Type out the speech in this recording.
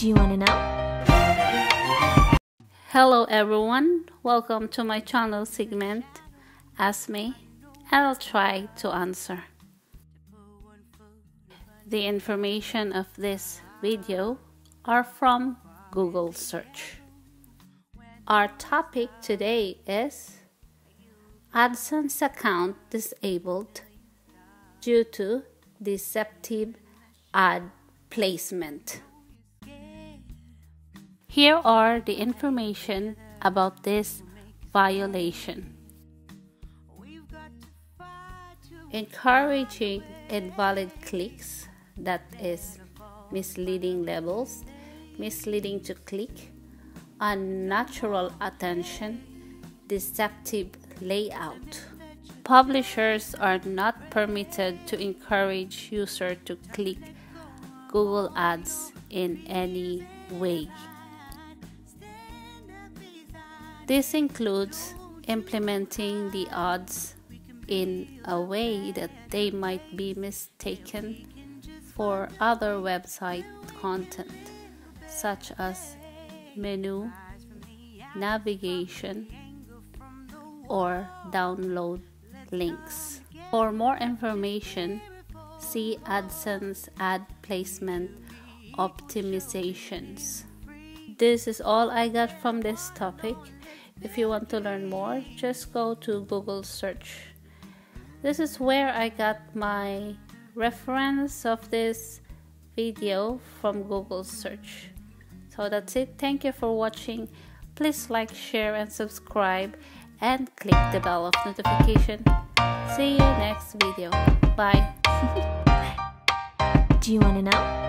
Do you want to know? Hello everyone, welcome to my channel segment Ask Me and I'll try to answer. The information of this video are from Google search. Our topic today is AdSense account disabled due to deceptive ad placement. Here are the information about this violation. Encouraging invalid clicks, that is, misleading labels, misleading to click, unnatural attention, deceptive layout. Publishers are not permitted to encourage users to click Google Ads in any way. This includes implementing the ads in a way that they might be mistaken for other website content, such as menu, navigation, or download links. For more information, see AdSense ad placement optimizations. This is all I got from this topic. If you want to learn more, just go to Google search. This is where I got my reference of this video from Google search. So that's it. Thank you for watching. Please like, share, and subscribe and click the bell of notification. See you next video. Bye. Do you want to know?